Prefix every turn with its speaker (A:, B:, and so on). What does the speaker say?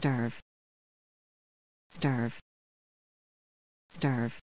A: Derv. Derv. Derv.